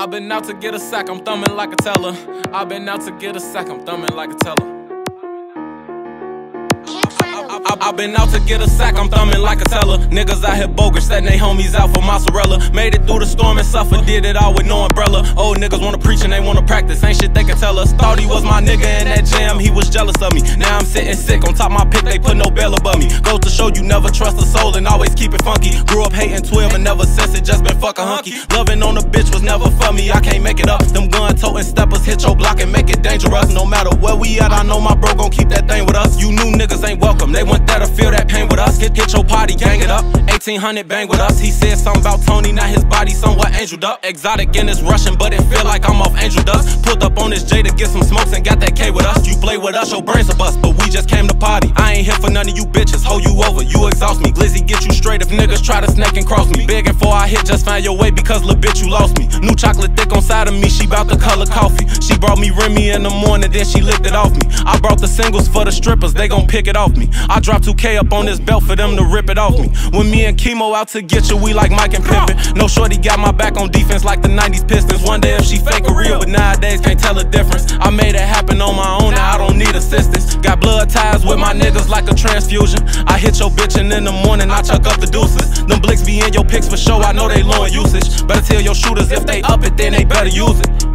I've been out to get a sack, I'm thumbing like a teller. I've been out to get a sack, I'm thumbing like a teller. I, have been out to get a sack, I'm thumbing like a teller. Niggas out here bogus, setting they homies out for mozzarella. Made it through the storm and suffered, did it all with no umbrella. Old niggas wanna preach and they wanna practice, ain't shit they can tell us. Thought he was my nigga in that jam, he was jealous of me. Now I'm sitting sick, on top my pick, they put no bail above me. To you never trust a soul and always keep it funky. Grew up hating 12 and never since it just been fucking hunky. Loving on a bitch was never for me, I can't make it up. Them gun toting steppers hit your block and make it dangerous. No matter where we at, I know my bro gon' keep that thing with us. You new niggas ain't welcome, they want that to feel that pain with us. Get, get your party, gang it up. 1800 bang with us. He said something about Tony, now his body somewhat angeled up. Exotic and it's Russian, but it feel like I'm off angel dust. Pulled up on this J to get some smokes and got that K with us. You play with us, your brains a bust, but we just came to party. I ain't here for none of you bitches, hold you exhaust me. Glizzy get you straight if niggas try to snake and cross me. Begging for I hit, just find your way because little bitch you lost me. New chocolate thick on side of me, she bout the color coffee. She brought me Remy in the morning, then she licked it off me. I brought the singles for the strippers, they gon' pick it off me. I dropped 2K up on this belt for them to rip it off me. When me and Chemo out to get you, we like Mike and Pippen. No shorty got my back on defense like the 90s Pistons. One day if she fake or real, but nowadays can't tell the difference. Ties with my niggas like a transfusion. I hit your bitch and in the morning I chuck up the deuces. Them blicks be in your pics for sure, I know they low in usage. Better tell your shooters if they up it, then they better use it.